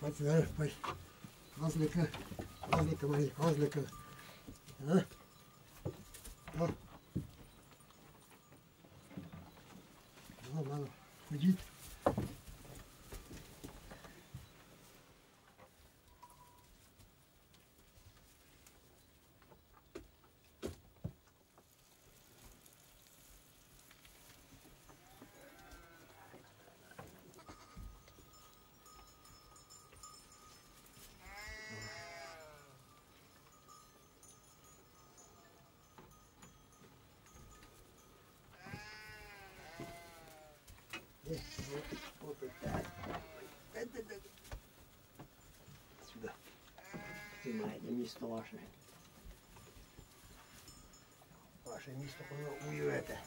Kazlika, kazlika, kazlika, kazlika, kazlika. Ja. місто ваше. Ваше місто воно уюєте.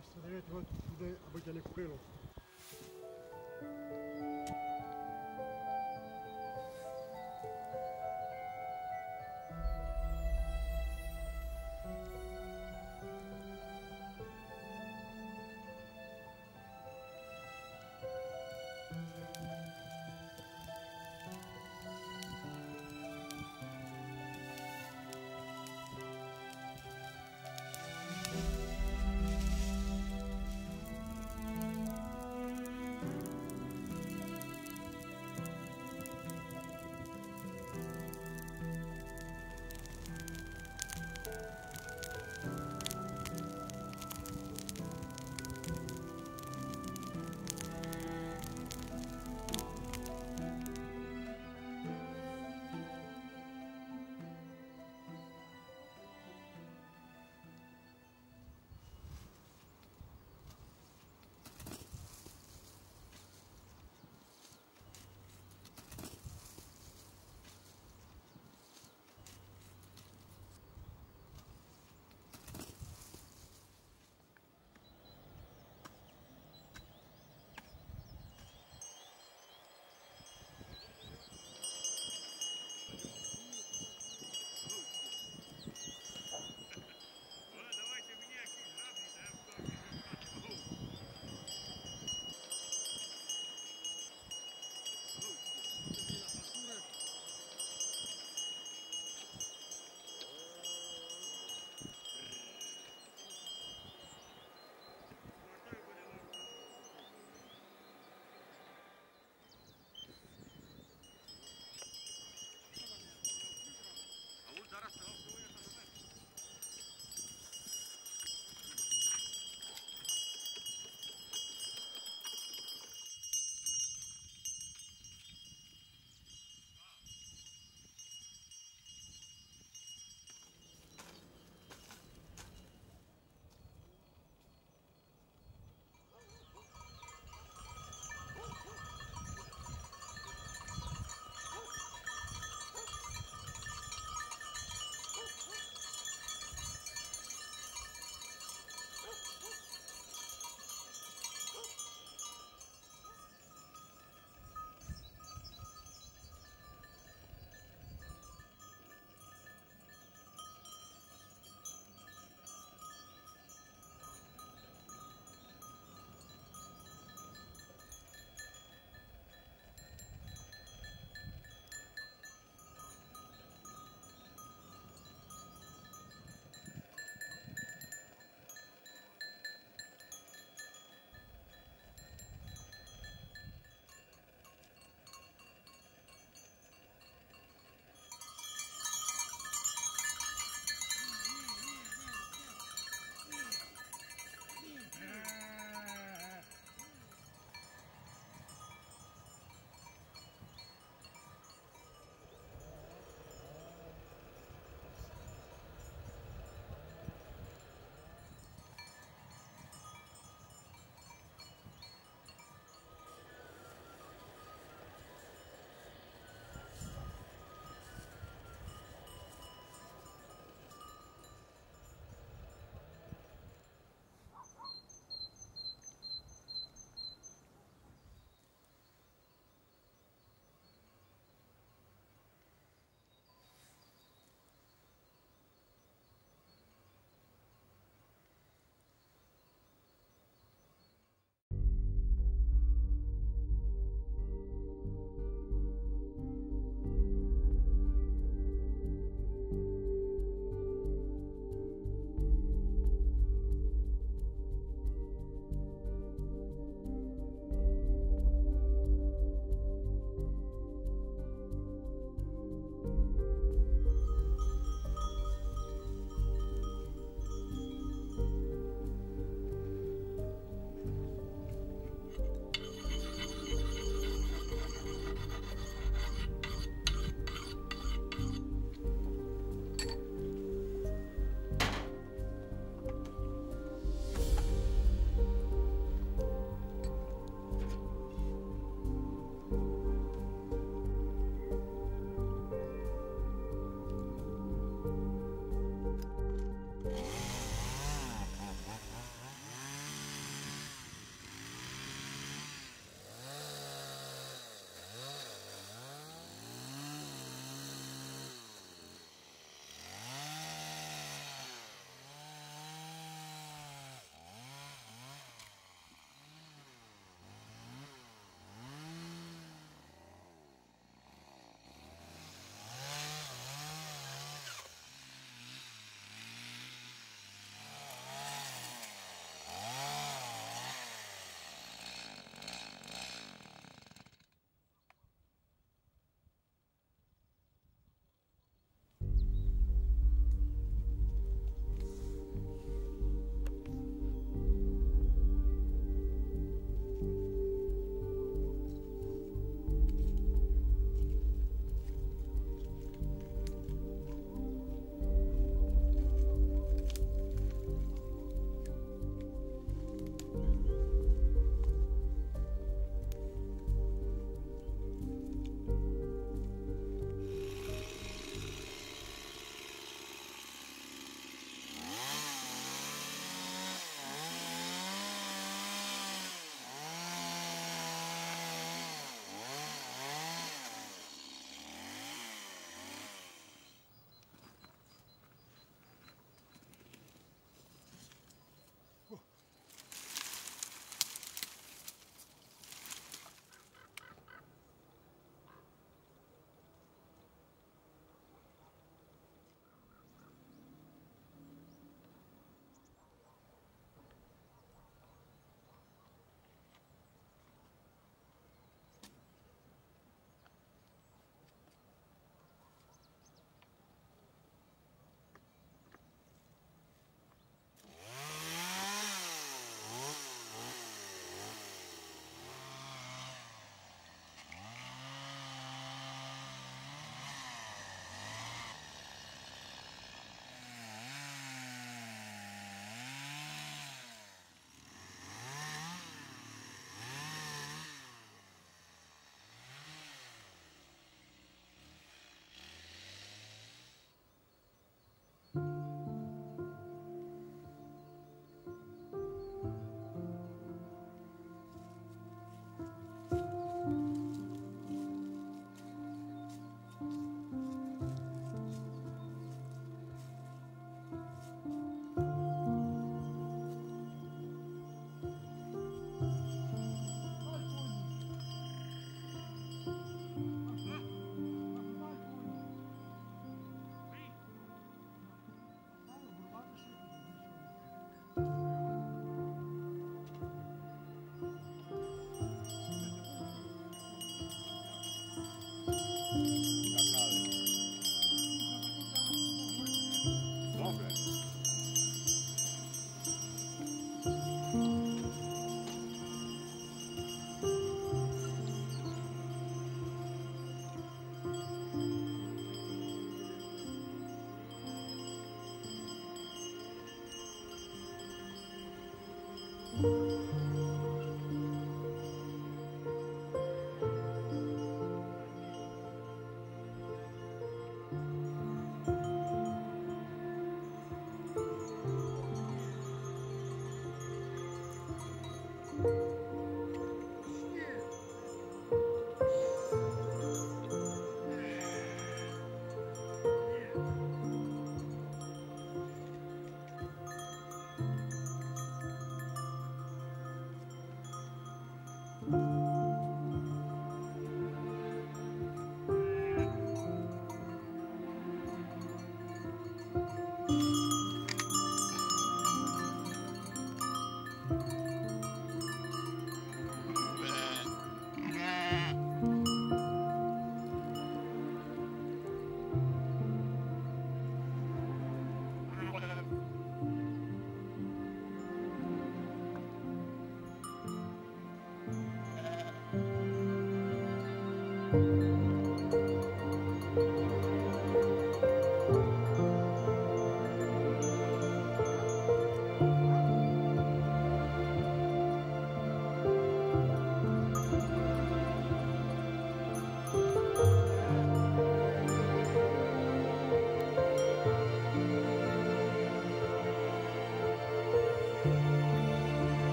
Questo vedete quanto chiude a bocciare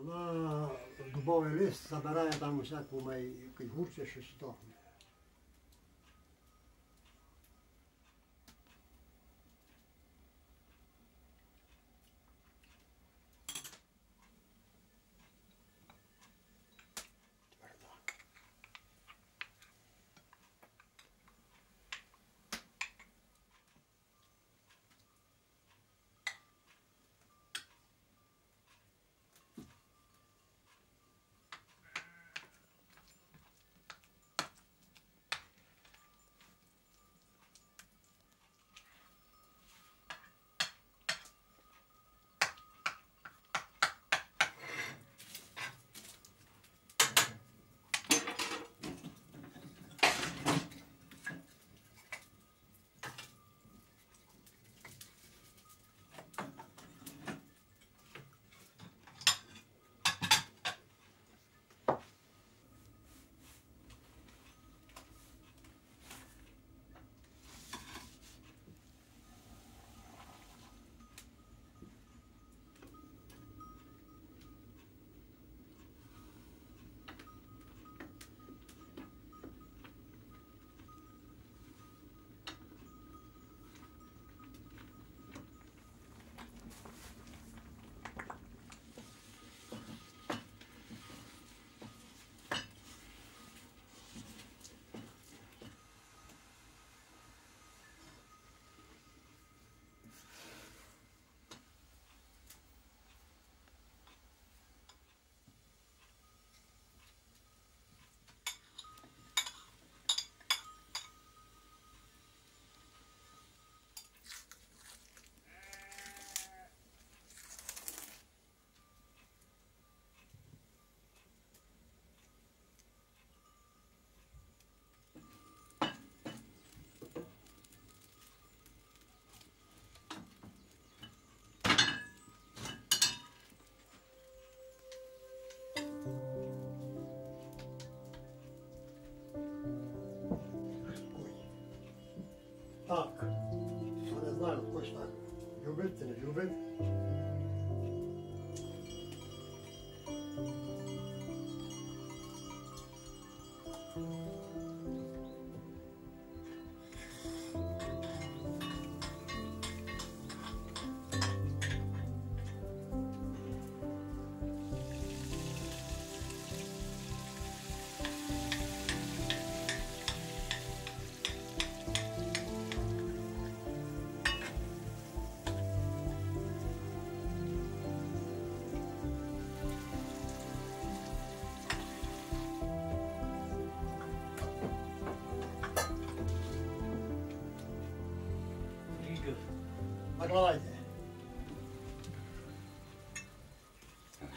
quello. Вона дубовий лист забирає там усяку май гурче, щось то. Так. Я не знаю, хоч так. Любить чи не любить.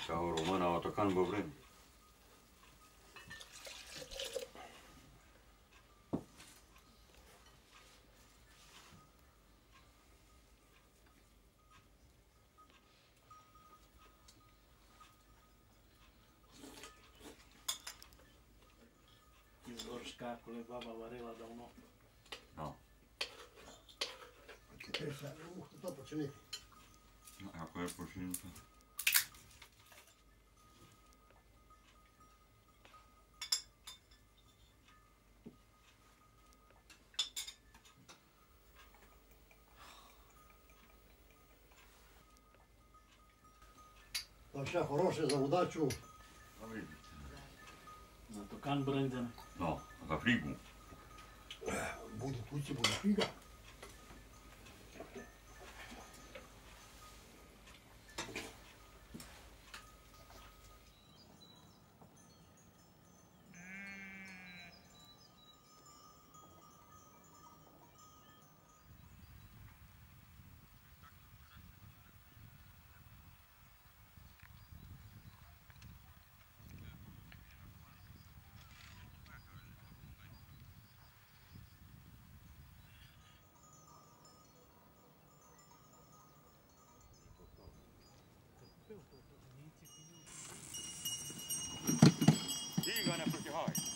Chau, Romana, autocanbo, bre. Y los carcos le bajaban de un no. Ще, ух, то починити. Ако е починка. Та ще хороше за удачу. На токан бренден. No, за флигу. Буде тут і буде He's gonna put your heart.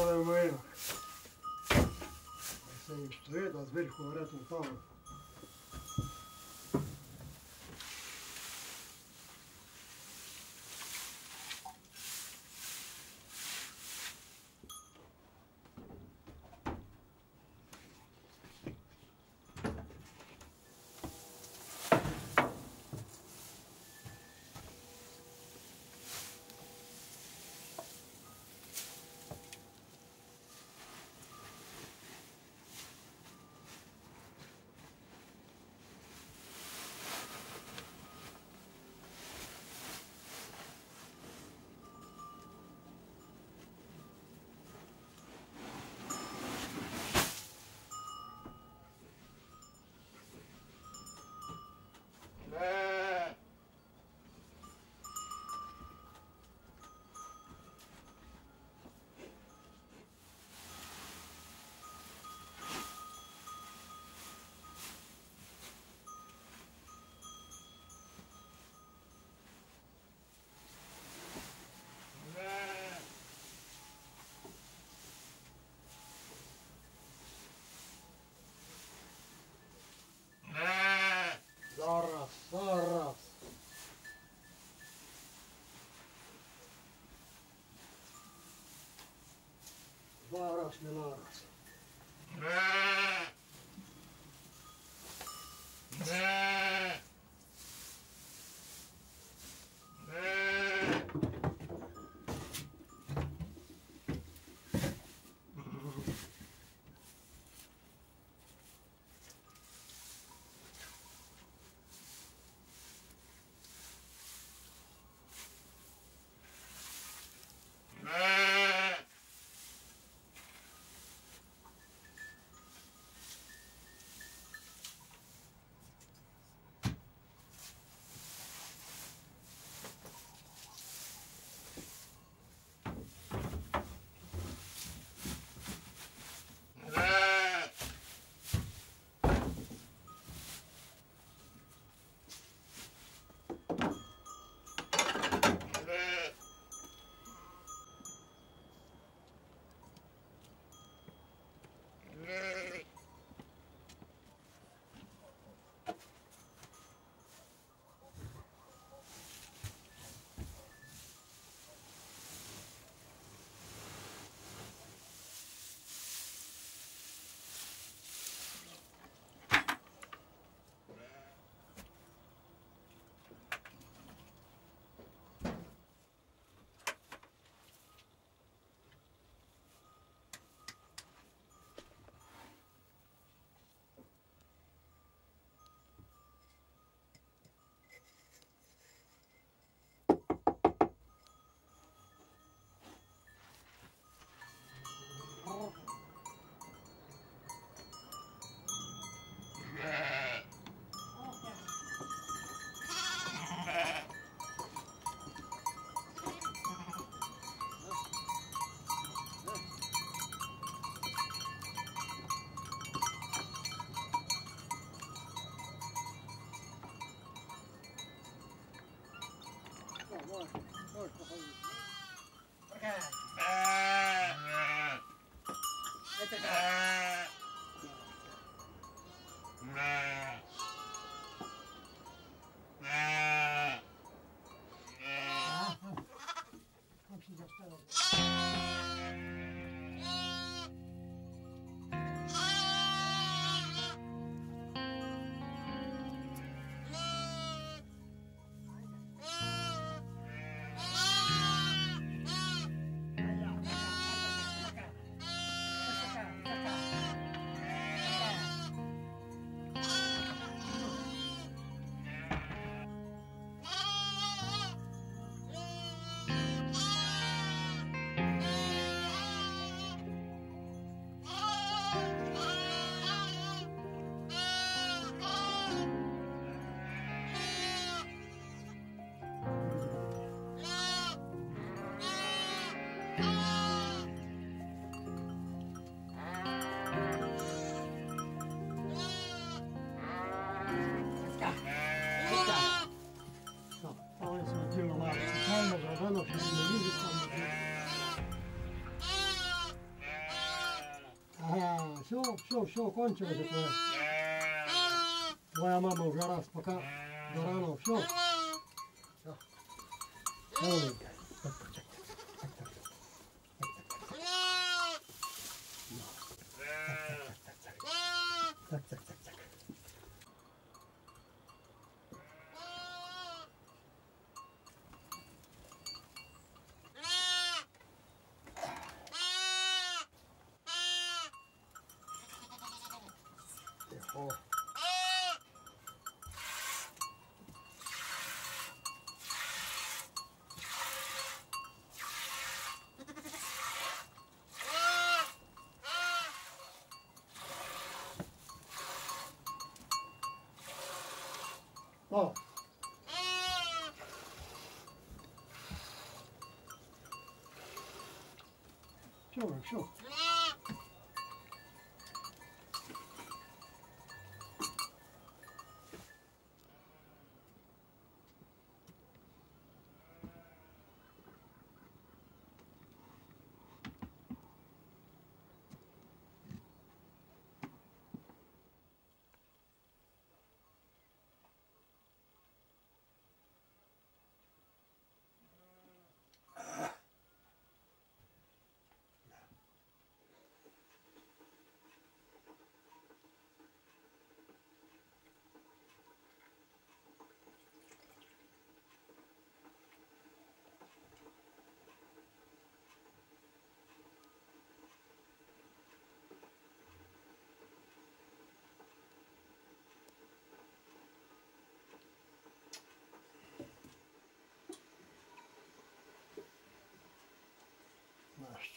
Olha tamanho. Essa é estrela, às vezes, com o horário pau. 15 دينار все, все, все, кончилось твоя. Твоя мама уже раз, пока до рано, все. Все. Sure, sure.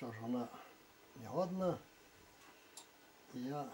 Що ж вона негодна. Я